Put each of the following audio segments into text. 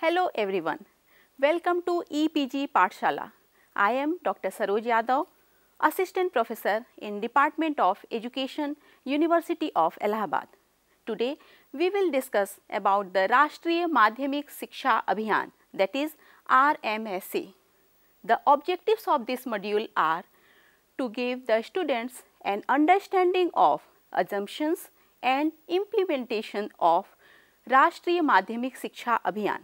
Hello everyone. Welcome to EPG Pathshala. I am Dr. Saroj Yadav, Assistant Professor in Department of Education, University of Allahabad. Today we will discuss about the Rashtriya Madhyamik Siksha Abhiyan that is RMSA. The objectives of this module are to give the students an understanding of assumptions and implementation of Rashtriya Madhyamik Siksha Abhiyan.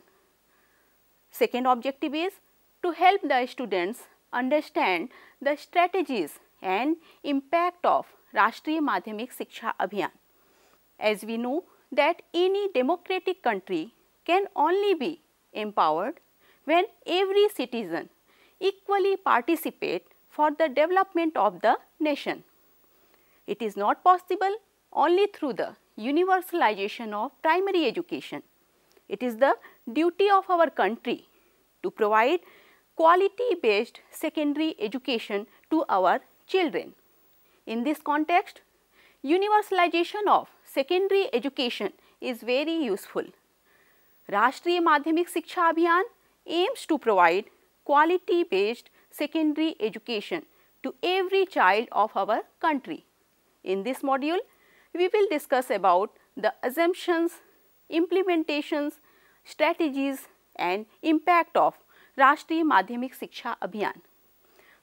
Second objective is to help the students understand the strategies and impact of Rashtriya Madhyamik Siksha Abhiyan. As we know that any democratic country can only be empowered when every citizen equally participate for the development of the nation. It is not possible only through the universalization of primary education. It is the duty of our country to provide quality based secondary education to our children. In this context, universalization of secondary education is very useful. Rashtriya Madhyamik Siksha Abhiyan aims to provide quality based secondary education to every child of our country. In this module, we will discuss about the assumptions, implementations, strategies and impact of Rashtriya Madhyamik Siksha Abhiyan.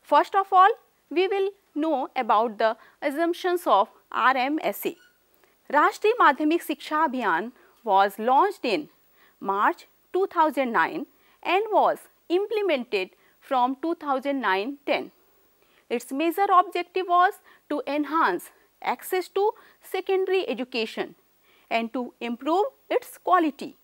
First of all, we will know about the assumptions of RMSA. Rashtriya Madhyamik Siksha Abhiyan was launched in March 2009 and was implemented from 2009-10. Its major objective was to enhance access to secondary education and to improve its quality.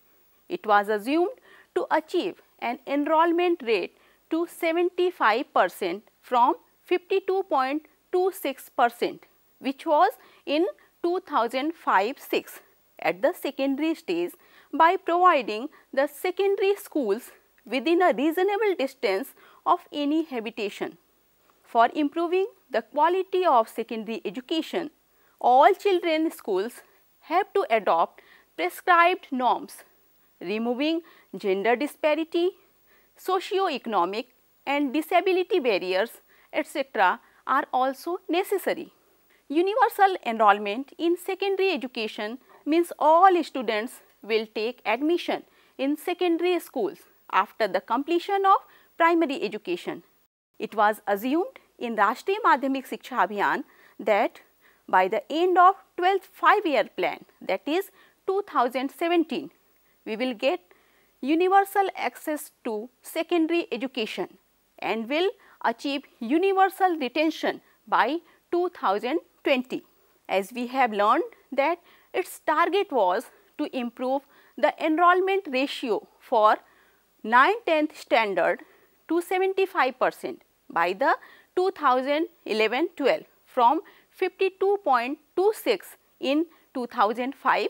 It was assumed to achieve an enrollment rate to 75 percent from 52.26 percent which was in 2005-6 at the secondary stage by providing the secondary schools within a reasonable distance of any habitation. For improving the quality of secondary education, all children schools have to adopt prescribed norms, removing gender disparity, socio-economic and disability barriers etc. are also necessary. Universal enrollment in secondary education means all students will take admission in secondary schools after the completion of primary education. It was assumed in Rashtriya Madhyamik Siksha Abhiyan that by the end of 12th 5 year plan that is 2017, we will get universal access to secondary education and will achieve universal retention by 2020. As we have learned that its target was to improve the enrollment ratio for 9th standard to 75 percent by the 2011-12 from 52.26 in 2005-6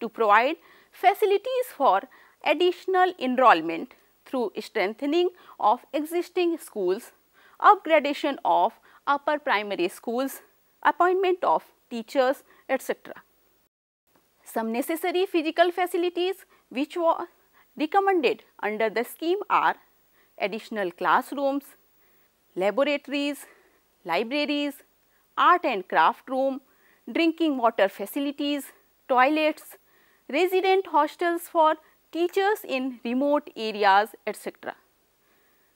to provide facilities for additional enrollment through strengthening of existing schools, upgradation of upper primary schools, appointment of teachers, etc. Some necessary physical facilities which were recommended under the scheme are additional classrooms, laboratories, libraries, art and craft room, drinking water facilities, toilets, resident hostels for teachers in remote areas etc.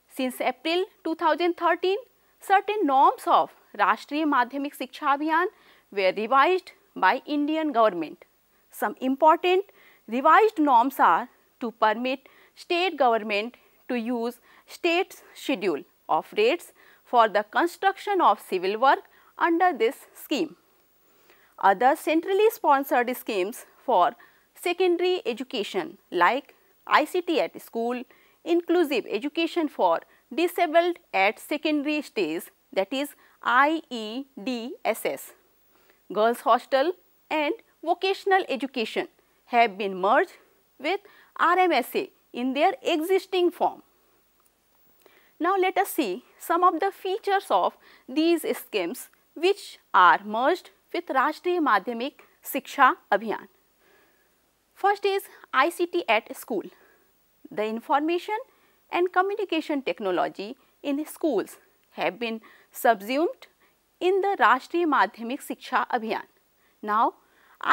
Since April 2013, certain norms of Rashtriya Madhyamik Siksha Abhiyan were revised by Indian government. Some important revised norms are to permit state government to use state's schedule of rates for the construction of civil work under this scheme. Other centrally sponsored schemes for secondary education like ICT at school, inclusive education for disabled at secondary stage that is IEDSS, girls hostel and vocational education have been merged with RMSA in their existing form. Now, let us see some of the features of these schemes which are merged with Rashtriya Madhyamik Siksha Abhiyan. First is ICT at school. the information and communication technology in schools have been subsumed in the Rashtriya Madhyamik Shiksha Abhiyan. Now,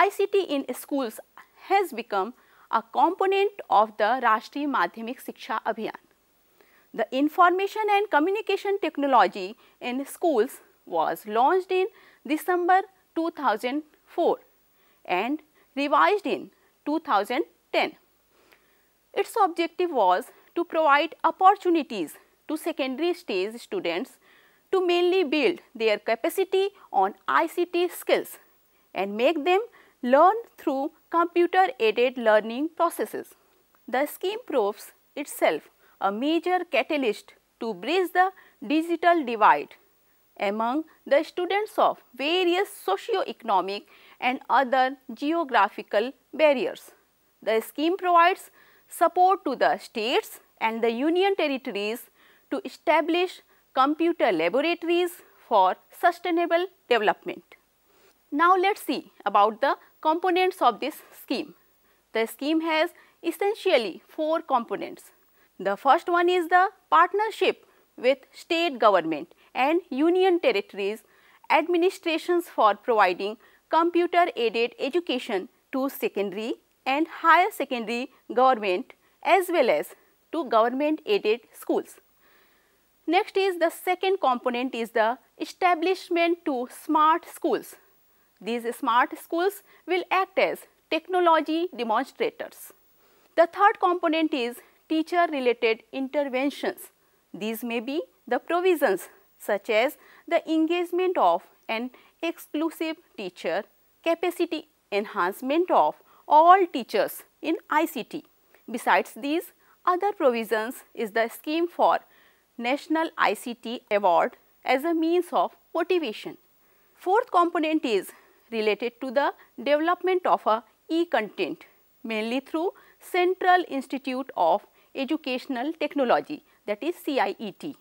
ICT in schools has become a component of the Rashtriya Madhyamik Shiksha Abhiyan. The information and communication technology in schools was launched in December 2004 and revised in 2010. Its objective was to provide opportunities to secondary stage students to mainly build their capacity on ICT skills and make them learn through computer aided learning processes. The scheme proves itself a major catalyst to bridge the digital divide among the students of various socio-economic and other geographical barriers. The scheme provides support to the states and the union territories to establish computer laboratories for sustainable development. Now, let us see about the components of this scheme. The scheme has essentially four components. The first one is the partnership with state government and union territories administrations for providing computer aided education to secondary and higher secondary government as well as to government aided schools. Next is the second component is the establishment to smart schools. These smart schools will act as technology demonstrators. The third component is teacher related interventions. These may be the provisions such as the engagement of an exclusive teacher, capacity enhancement of all teachers in ICT. Besides these, other provisions is the scheme for National ICT Award as a means of motivation. Fourth component is related to the development of a e-content mainly through Central Institute of Educational Technology that is CIET.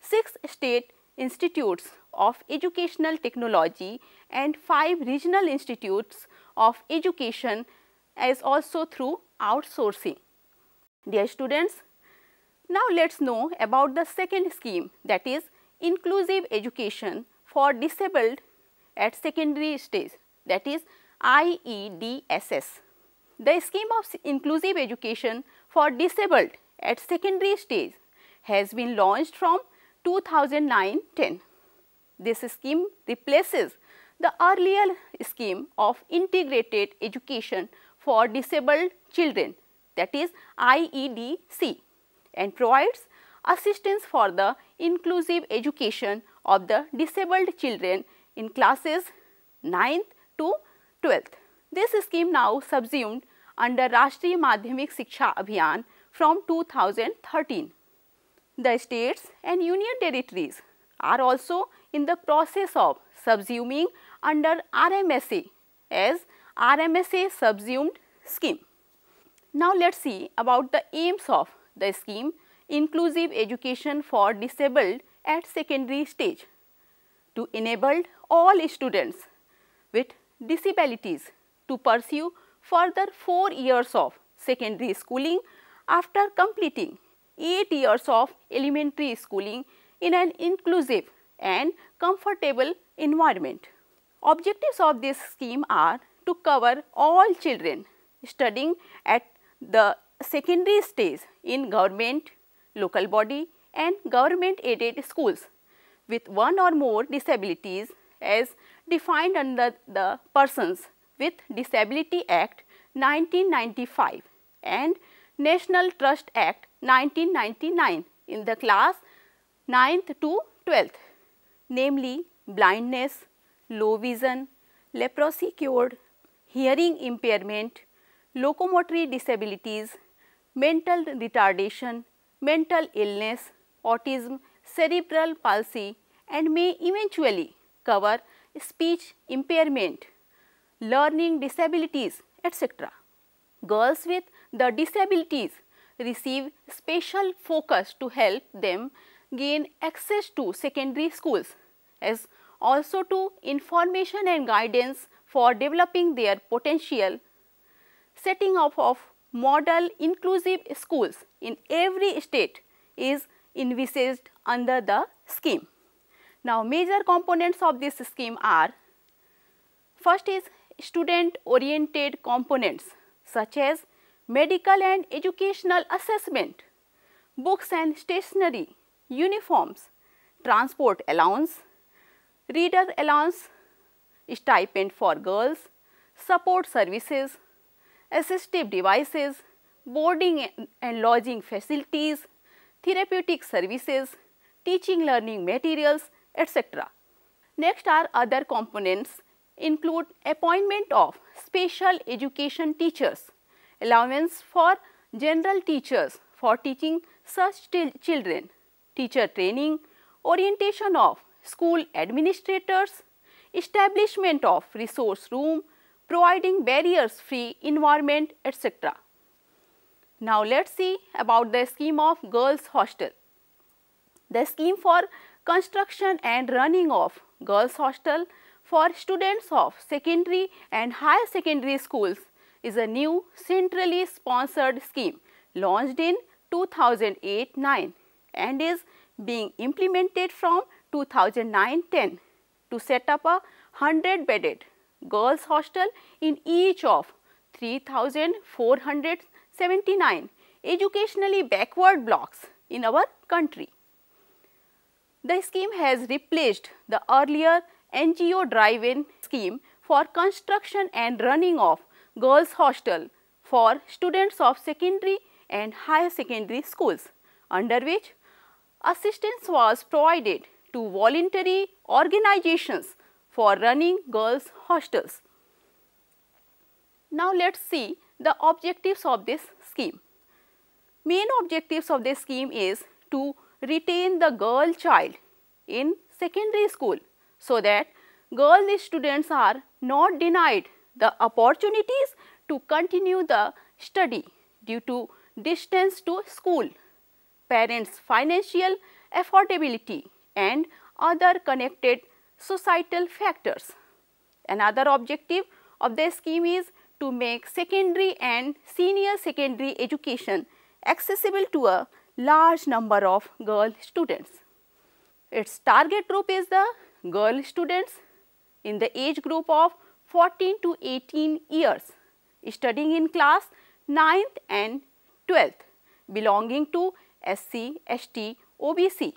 Six state institutes of educational technology and five regional institutes of education as also through outsourcing. Dear students, now let us know about the second scheme that is inclusive education for disabled at secondary stage that is IEDSS. The scheme of inclusive education for disabled at secondary stage has been launched from 2009-10. This scheme replaces the earlier scheme of integrated education for disabled children that is IEDC and provides assistance for the inclusive education of the disabled children in classes 9th to 12th. This scheme now subsumed under Rashtriya Madhyamik Shiksha Abhiyan from 2013. The states and union territories are also in the process of subsuming under RMSA as RMSA subsumed scheme. Now, let us see about the aims of the scheme inclusive education for disabled at secondary stage to enable all students with disabilities to pursue further 4 years of secondary schooling after completing 8 years of elementary schooling in an inclusive and comfortable environment. Objectives of this scheme are to cover all children studying at the secondary stage in government, local body and government aided schools with one or more disabilities as defined under the Persons with Disability Act 1995 and National Trust Act 1999 in the class 9th to 12th, namely blindness, low vision, leprosy cured, hearing impairment, locomotory disabilities, mental retardation, mental illness, autism, cerebral palsy and may eventually cover speech impairment, learning disabilities etc. Girls with the disabilities receive special focus to help them gain access to secondary schools as also to information and guidance for developing their potential, setting up of model inclusive schools in every state is envisaged under the scheme. Now, major components of this scheme are first is student oriented components such as medical and educational assessment, books and stationery, uniforms, transport allowance, reader allowance, stipend for girls, support services, assistive devices, boarding and lodging facilities, therapeutic services, teaching learning materials, etc. Next are other components include appointment of special education teachers, allowance for general teachers for teaching such children, teacher training, orientation of school administrators, establishment of resource room, providing barriers free environment etc. Now, let us see about the scheme of girls hostel. The scheme for construction and running of girls hostel for students of secondary and higher secondary schools is a new centrally sponsored scheme launched in 2008-9 and is being implemented from 2009-10 to set up a 100 bedded girls hostel in each of 3479 educationally backward blocks in our country. The scheme has replaced the earlier NGO drive-in scheme for construction and running of girls hostel for students of secondary and higher secondary schools under which assistance was provided to voluntary organizations for running girls hostels. Now, let us see the objectives of this scheme. Main objectives of this scheme is to retain the girl child in secondary school so that girl students are not denied the opportunities to continue the study due to distance to school, parents financial affordability and other connected societal factors. Another objective of the scheme is to make secondary and senior secondary education accessible to a large number of girl students. Its target group is the girl students in the age group of 14 to 18 years studying in class 9th and 12th belonging to SC, ST, OBC,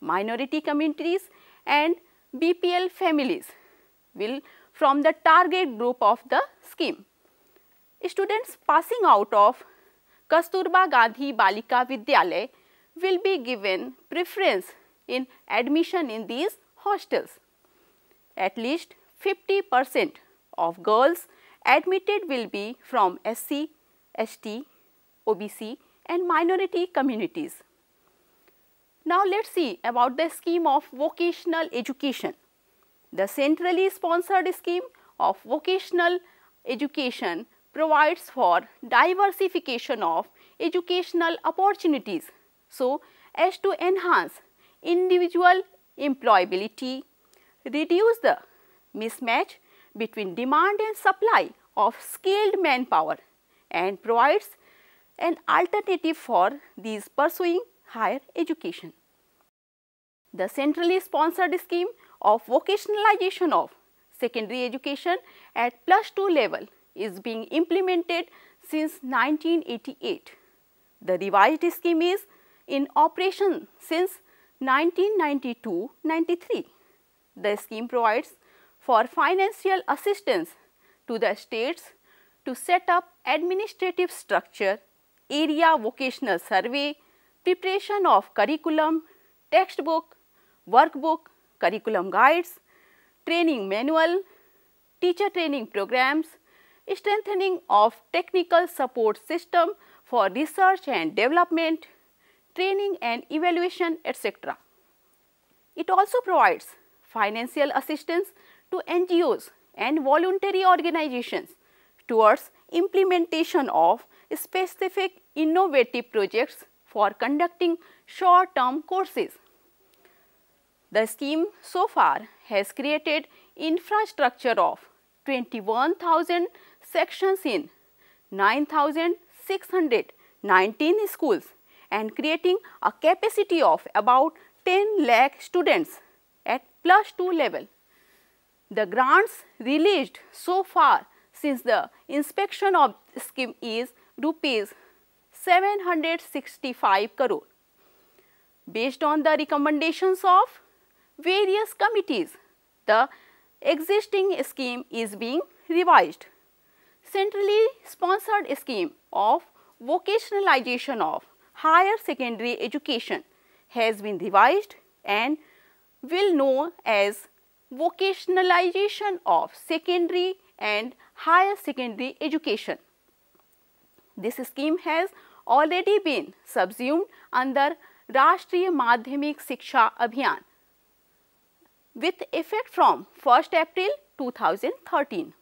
minority communities and BPL families will from the target group of the scheme. Students passing out of Kasturba Gandhi Balika Vidyalay will be given preference in admission in these hostels. At least 50 percent of girls admitted will be from SC, ST, OBC and minority communities. Now, let us see about the scheme of vocational education. The centrally sponsored scheme of vocational education provides for diversification of educational opportunities so as to enhance individual employability, reduce the mismatch between demand and supply of skilled manpower and provides an alternative for these pursuing higher education. The centrally sponsored scheme of vocationalization of secondary education at plus 2 level is being implemented since 1988. The revised scheme is in operation since 1992-93. The scheme provides for financial assistance to the states to set up administrative structure, area vocational survey, preparation of curriculum, textbook, workbook, curriculum guides, training manual, teacher training programs, strengthening of technical support system for research and development, training and evaluation etc. It also provides financial assistance to NGOs and voluntary organizations towards implementation of specific innovative projects for conducting short term courses. The scheme so far has created infrastructure of 21,000 sections in 9,619 schools and creating a capacity of about 10 lakh students at plus 2 level. The grants released so far since the inspection of scheme is rupees 765 crore. Based on the recommendations of various committees, the existing scheme is being revised. Centrally sponsored scheme of vocationalization of higher secondary education has been revised and will know as vocationalization of secondary and higher secondary education. This scheme has already been subsumed under Rashtriya Madhyamik Shiksha Abhiyan with effect from 1st April 2013.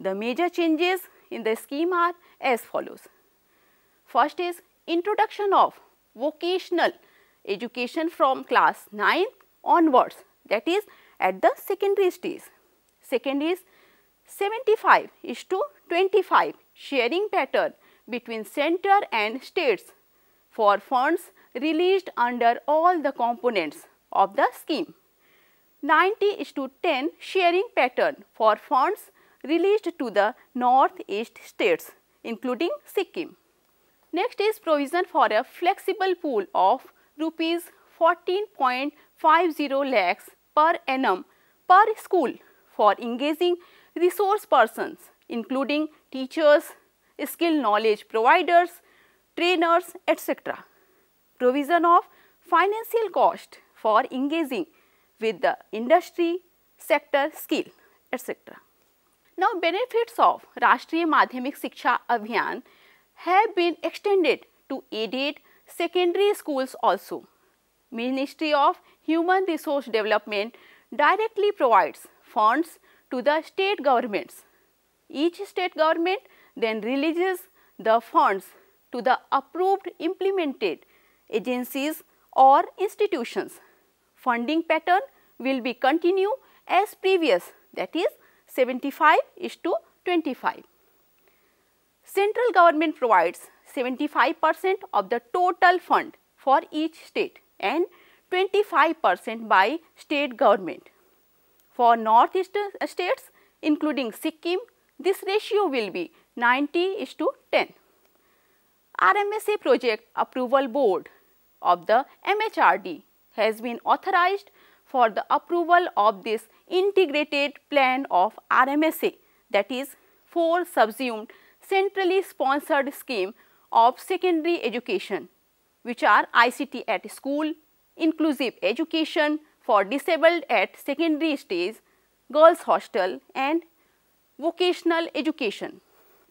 The major changes in the scheme are as follows. First is introduction of vocational education from class 9 onwards that is at the secondary stage. Second is 75 is to 25 sharing pattern between center and states for funds released under all the components of the scheme. 90 is to 10 sharing pattern for funds released to the northeast states including Sikkim. Next is provision for a flexible pool of rupees 14.50 lakhs per annum per school for engaging resource persons including teachers, skill knowledge providers, trainers etc. Provision of financial cost for engaging with the industry, sector, skill etc. Now benefits of Rashtriya Madhyamik Shiksha Abhiyan have been extended to aided secondary schools also. Ministry of Human Resource Development directly provides funds to the state governments. Each state government then releases the funds to the approved implemented agencies or institutions. Funding pattern will be continue as previous that is 75 is to 25. Central government provides 75 percent of the total fund for each state and 25 percent by state government. For northeastern states including Sikkim, this ratio will be 90 is to 10. RMSA project approval board of the MHRD has been authorized for the approval of this integrated plan of RMSA that is 4 subsumed centrally sponsored scheme of secondary education which are ICT at school, inclusive education for disabled at secondary stage, girls hostel and vocational education.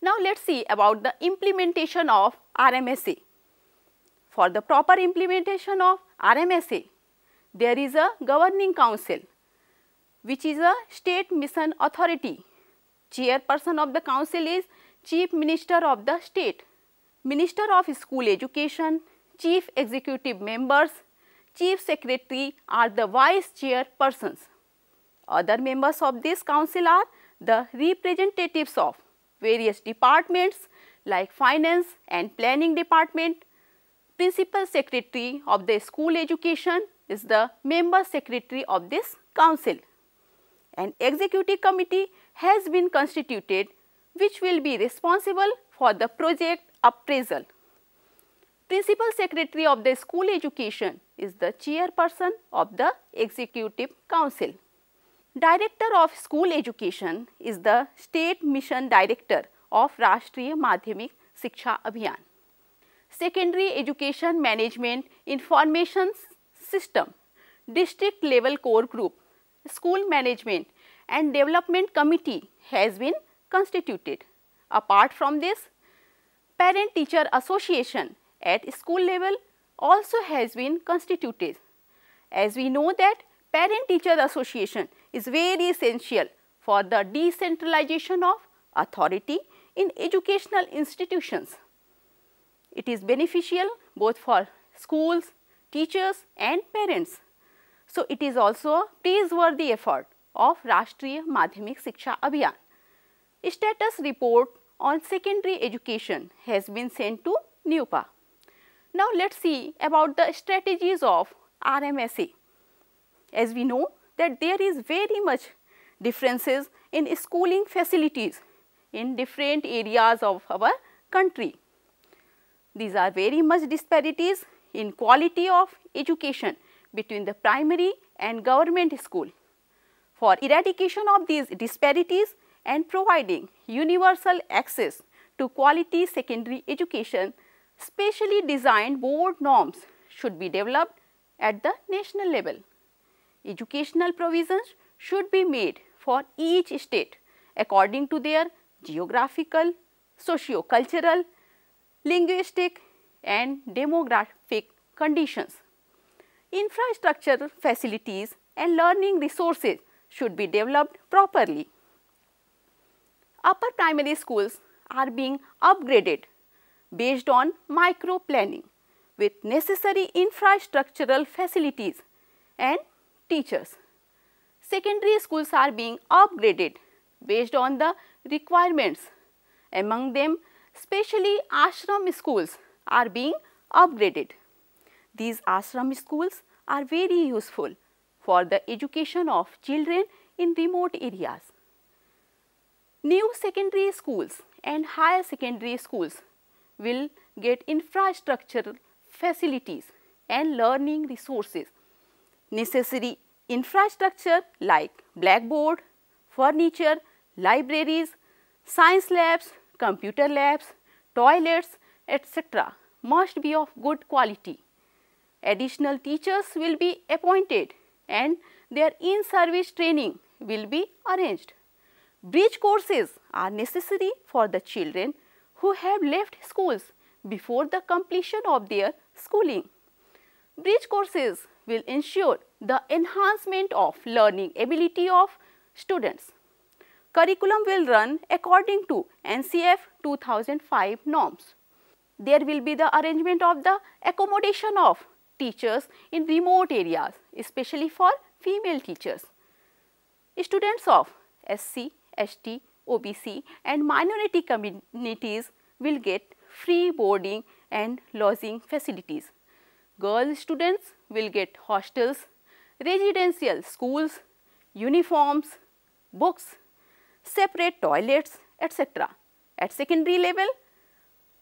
Now let us see about the implementation of RMSA. For the proper implementation of RMSA, there is a governing council which is a state mission authority. Chairperson of the council is Chief Minister of the state, Minister of School Education, Chief Executive Members, Chief Secretary are the Vice Chairpersons. Other members of this council are the representatives of various departments like Finance and Planning Department, Principal Secretary of the School Education is the member secretary of this council. An executive committee has been constituted which will be responsible for the project appraisal. Principal Secretary of the School Education is the chairperson of the Executive Council. Director of School Education is the State Mission Director of Rashtriya Madhyamik Shiksha Abhiyan. Secondary Education Management Information System, District Level Core Group, School Management and Development Committee has been constituted. Apart from this, Parent Teacher Association at school level also has been constituted. As we know that Parent Teacher Association is very essential for the decentralization of authority in educational institutions. It is beneficial both for schools, teachers and parents. So, it is also a praiseworthy effort of Rashtriya Madhyamik Shiksha Abhiyan status report on secondary education has been sent to NUPA. Now let us see about the strategies of RMSA. As we know that there is very much differences in schooling facilities in different areas of our country. These are very much disparities in quality of education between the primary and government school. For eradication of these disparities and providing universal access to quality secondary education, specially designed board norms should be developed at the national level. Educational provisions should be made for each state according to their geographical, socio-cultural, linguistic and demographic conditions. Infrastructure facilities and learning resources should be developed properly. Upper primary schools are being upgraded based on micro planning with necessary infrastructural facilities and teachers. Secondary schools are being upgraded based on the requirements. Among them, specially ashram schools are being upgraded. These ashram schools are very useful for the education of children in remote areas. New secondary schools and higher secondary schools will get infrastructural facilities and learning resources. Necessary infrastructure like blackboard, furniture, libraries, science labs, computer labs, toilets, etc. must be of good quality. Additional teachers will be appointed and their in-service training will be arranged. Bridge courses are necessary for the children who have left schools before the completion of their schooling. Bridge courses will ensure the enhancement of learning ability of students. Curriculum will run according to NCF 2005 norms. There will be the arrangement of the accommodation of teachers in remote areas, especially for female teachers. Students of SC, ST, OBC and minority communities will get free boarding and lodging facilities. Girl students will get hostels, residential schools, uniforms, books, separate toilets, etc. At secondary level,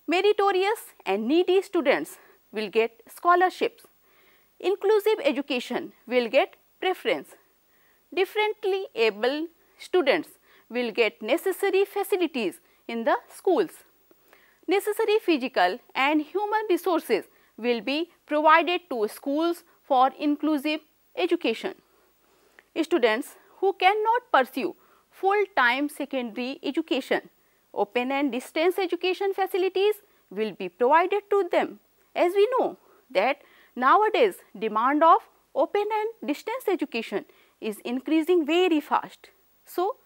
meritorious and needy students will get scholarships. Inclusive education will get preference. Differently able students will get necessary facilities in the schools. Necessary physical and human resources will be provided to schools for inclusive education. Students who cannot pursue full-time secondary education, open and distance education facilities will be provided to them. As we know that nowadays demand of open and distance education is increasing very fast. So,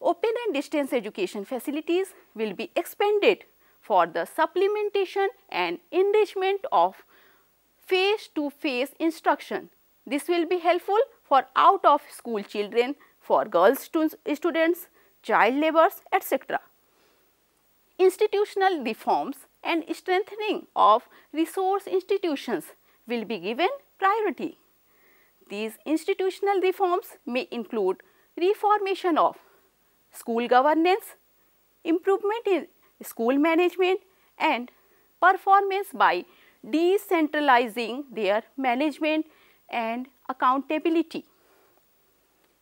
open and distance education facilities will be expanded for the supplementation and enrichment of face to face instruction. This will be helpful for out of school children, for girls students, child laborers etc. Institutional reforms and strengthening of resource institutions will be given priority. These institutional reforms may include reformation of school governance, improvement in school management and performance by decentralizing their management and accountability.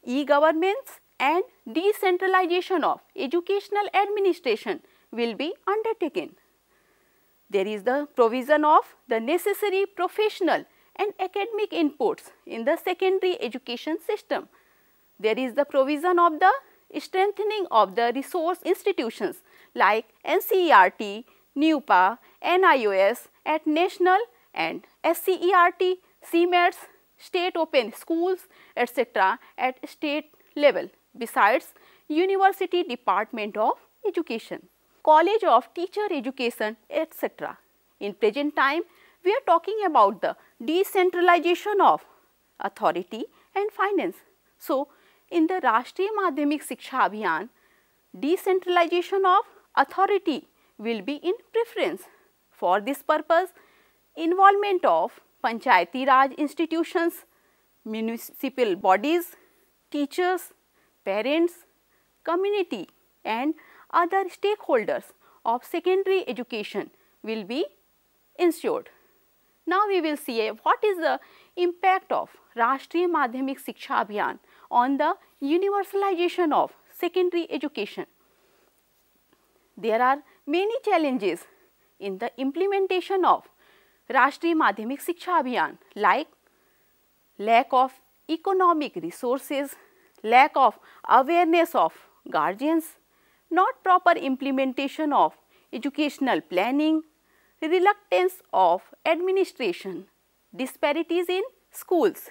E-governance and decentralization of educational administration will be undertaken. There is the provision of the necessary professional and academic inputs in the secondary education system. There is the provision of the strengthening of the resource institutions like NCERT, NUPA, NIOS at national and SCERT, SIEMATs, state open schools etc. at state level besides University Department of Education, College of Teacher Education etc. In present time, we are talking about the decentralization of authority and finance. So, in the Rashtriya Madhyamik Shiksha Abhiyan decentralisation of authority will be in preference for this purpose involvement of panchayati raj institutions municipal bodies teachers parents community and other stakeholders of secondary education will be ensured now we will see a what is the impact of Rashtriya Madhyamik Shiksha Abhiyan on the universalization of secondary education. There are many challenges in the implementation of Rashtriya Madhyamik Shiksha Abhiyan like lack of economic resources, lack of awareness of guardians, not proper implementation of educational planning, reluctance of administration, disparities in schools,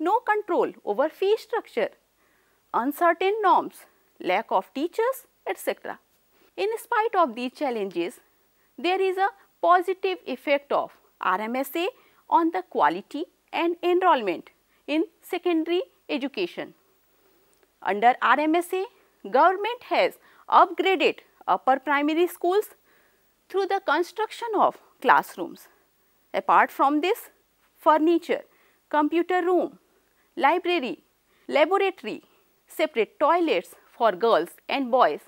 no control over fee structure, uncertain norms, lack of teachers, etc. In spite of these challenges, there is a positive effect of RMSA on the quality and enrollment in secondary education. Under RMSA, government has upgraded upper primary schools through the construction of classrooms. Apart from this, furniture, computer room, library, laboratory, separate toilets for girls and boys,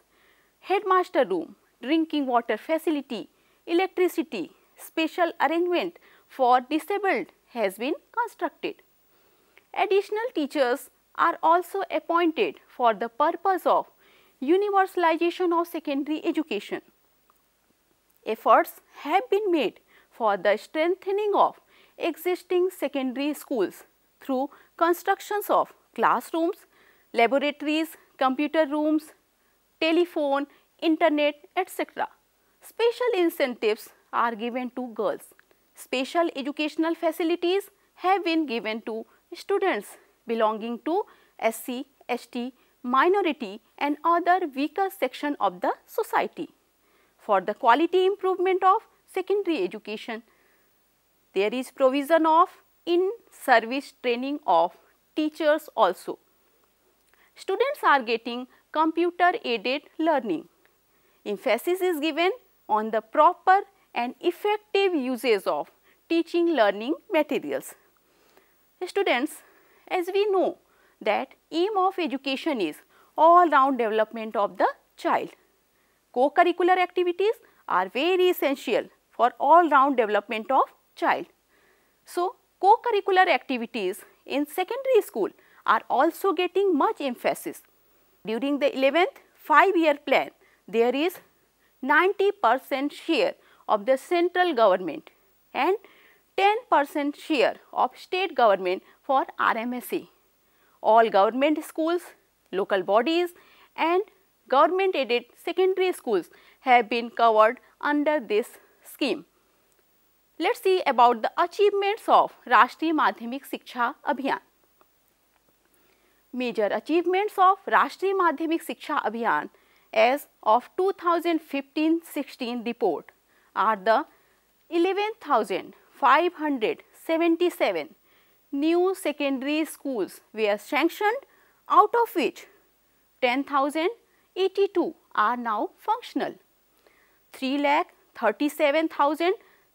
headmaster room, drinking water facility, electricity, special arrangement for disabled has been constructed. Additional teachers are also appointed for the purpose of universalization of secondary education. Efforts have been made for the strengthening of existing secondary schools through constructions of classrooms, laboratories, computer rooms, telephone, internet, etc. Special incentives are given to girls. Special educational facilities have been given to students belonging to SC, ST, minority and other weaker section of the society. For the quality improvement of secondary education, there is provision of in-service training of teachers also. Students are getting computer aided learning. Emphasis is given on the proper and effective uses of teaching learning materials. Students, as we know that aim of education is all round development of the child. Co-curricular activities are very essential for all round development of child. So, co-curricular activities in secondary school are also getting much emphasis. During the 11th 5 year plan, there is 90 percent share of the central government and 10 percent share of state government for RMSA. All government schools, local bodies and government aided secondary schools have been covered under this scheme. Let's see about the achievements of Rashtriya Madhyamik Siksha Abhiyan. Major achievements of Rashtriya Madhyamik Siksha Abhiyan as of 2015-16 report are the 11,577 new secondary schools were sanctioned out of which 10,082 are now functional. 3,37,000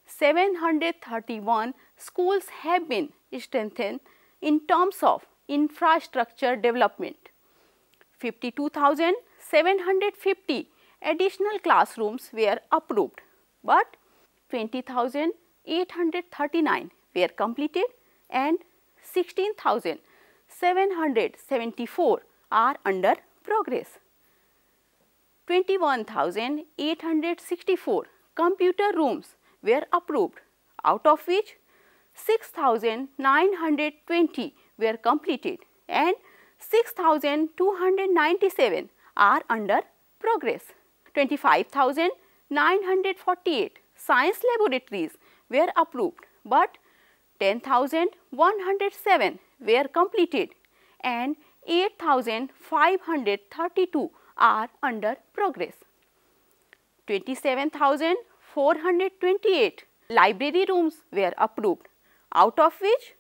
731 schools have been strengthened in terms of infrastructure development. 52,750 additional classrooms were approved, but 20,839 were completed and 16,774 are under progress. 21,864 computer rooms were approved, out of which 6,920 were completed and 6,297 are under progress. 25,948 science laboratories were approved, but 10,107 were completed and 8,532 are under progress. 27,428 library rooms were approved, out of which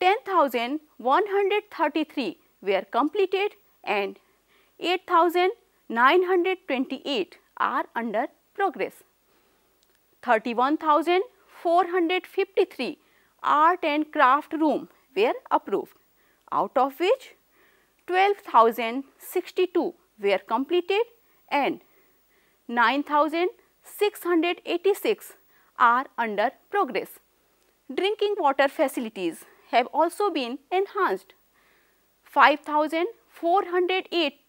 10,133 were completed and 8,928 are under progress. 31,453 art and craft room were approved, out of which 12,062 were completed and 9,686 are under progress. Drinking water facilities have also been enhanced. 5,408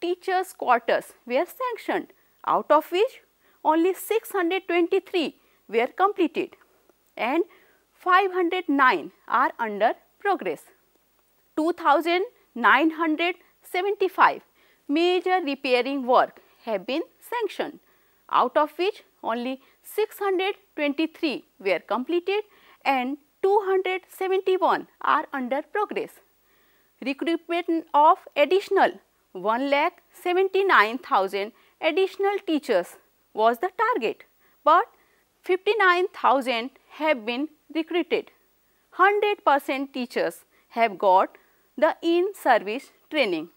teachers quarters were sanctioned, out of which only 623 were completed and 509 are under progress. 2,975 major repairing work have been sanctioned, out of which only 623 were completed and 271 are under progress. Recruitment of additional 1 lakh 79,000 additional teachers was the target, but 59,000 have been recruited. 100 percent teachers have got the in-service training.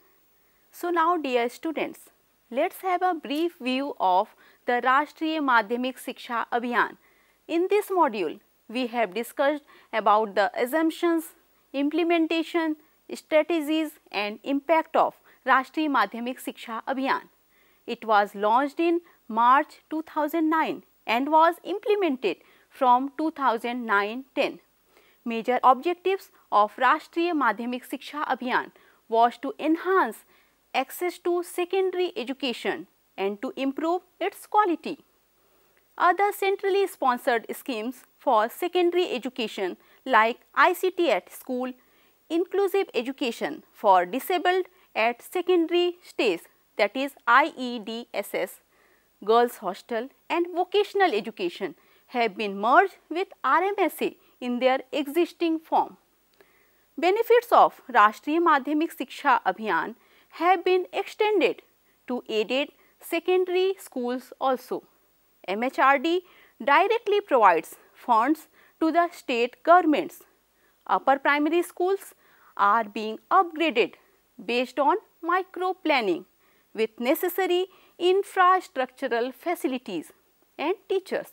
So, now dear students, let us have a brief view of the Rashtriya Madhyamik Shiksha Abhiyan. In this module, we have discussed about the assumptions, implementation, strategies and impact of Rashtriya Madhyamik Shiksha Abhiyan. It was launched in March 2009 and was implemented from 2009-10. Major objectives of Rashtriya Madhyamik Shiksha Abhiyan was to enhance access to secondary education and to improve its quality. Other centrally sponsored schemes for secondary education like ICT at school, inclusive education for disabled at secondary stage that is IEDSS, girls hostel and vocational education have been merged with RMSA in their existing form. Benefits of Rashtriya Madhyamik Shiksha Abhiyan have been extended to aided secondary schools also. MHRD directly provides funds to the state governments. Upper primary schools are being upgraded based on micro planning with necessary infrastructural facilities and teachers.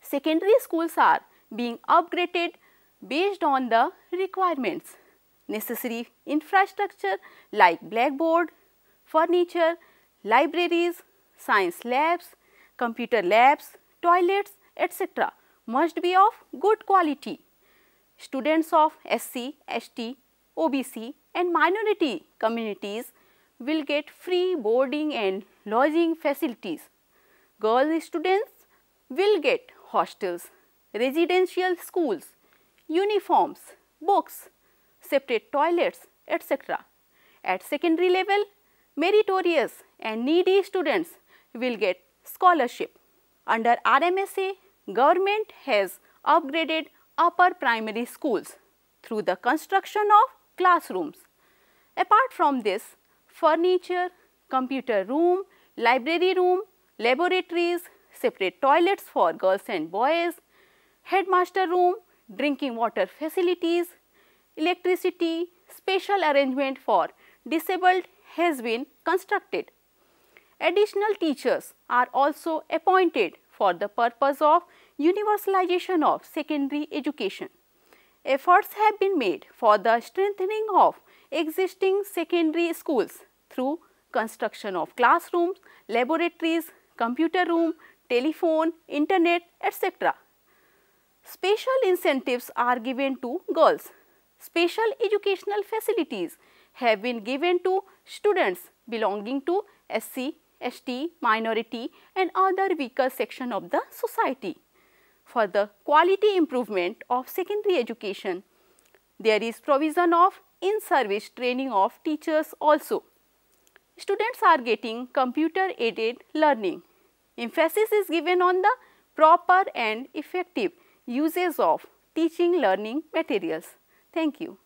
Secondary schools are being upgraded based on the requirements. Necessary infrastructure like blackboard, furniture, libraries, science labs, computer labs, toilets, etc. must be of good quality. Students of SC, ST, OBC and minority communities will get free boarding and lodging facilities. Girl students will get hostels, residential schools, uniforms, books, separate toilets, etc. At secondary level, meritorious and needy students will get scholarship. Under RMSA, government has upgraded upper primary schools through the construction of classrooms. Apart from this, furniture, computer room, library room, laboratories, separate toilets for girls and boys, headmaster room, drinking water facilities, electricity, special arrangement for disabled has been constructed. Additional teachers are also appointed for the purpose of universalization of secondary education. Efforts have been made for the strengthening of existing secondary schools through construction of classrooms, laboratories, computer room, telephone, internet, etc. Special incentives are given to girls. Special educational facilities have been given to students belonging to SC, ST, minority and other weaker section of the society. For the quality improvement of secondary education, there is provision of in-service training of teachers also. Students are getting computer aided learning. Emphasis is given on the proper and effective uses of teaching learning materials. Thank you.